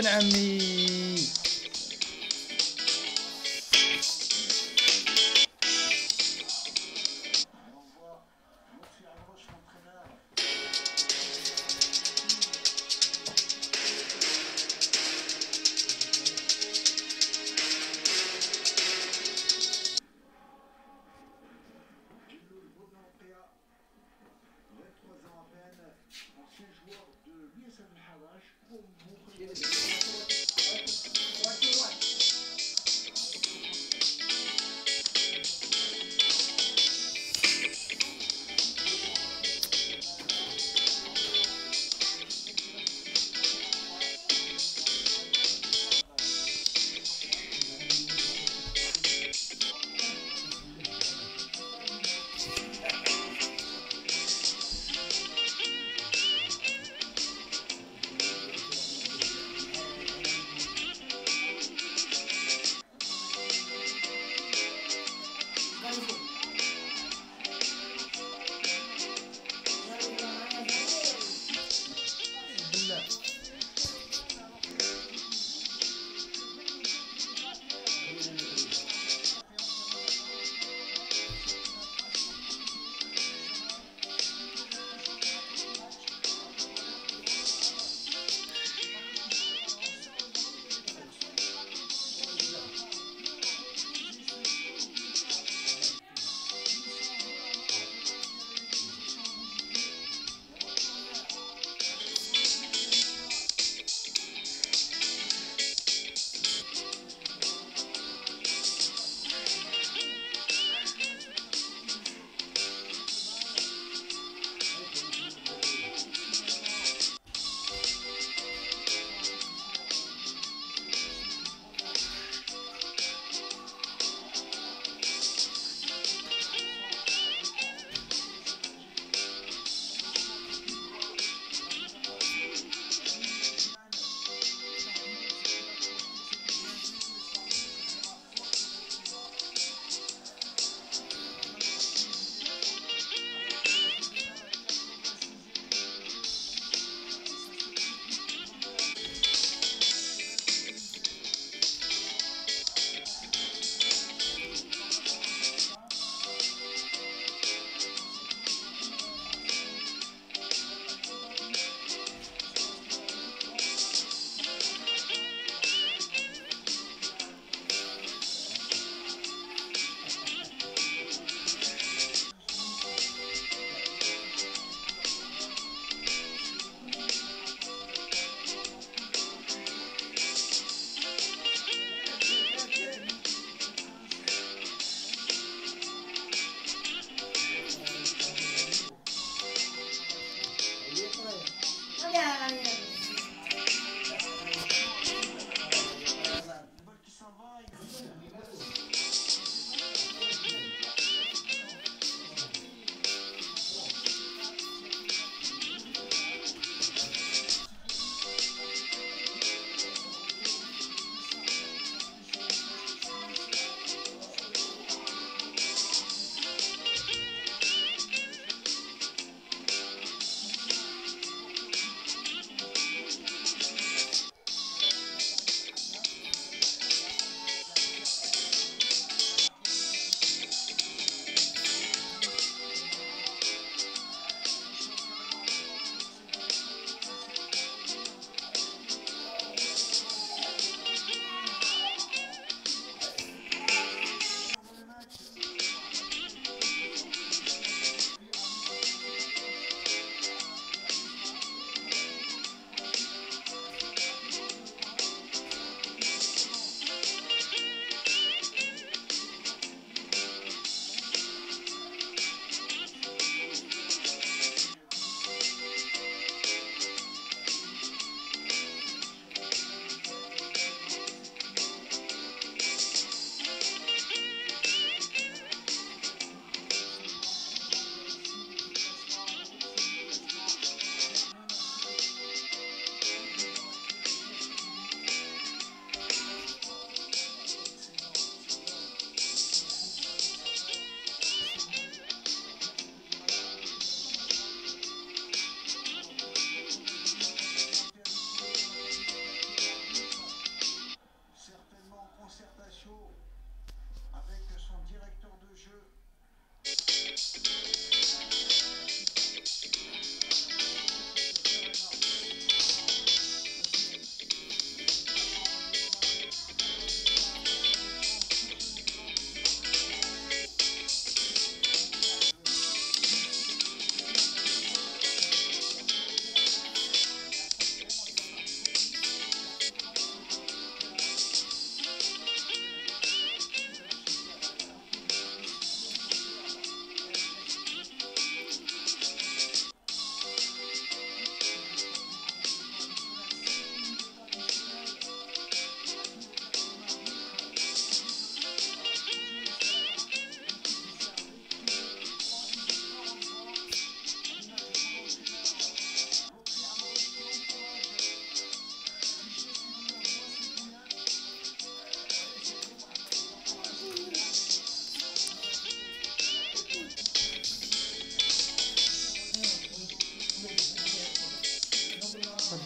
ابن عمي.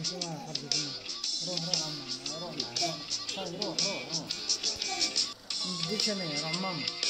Amma, ro, na,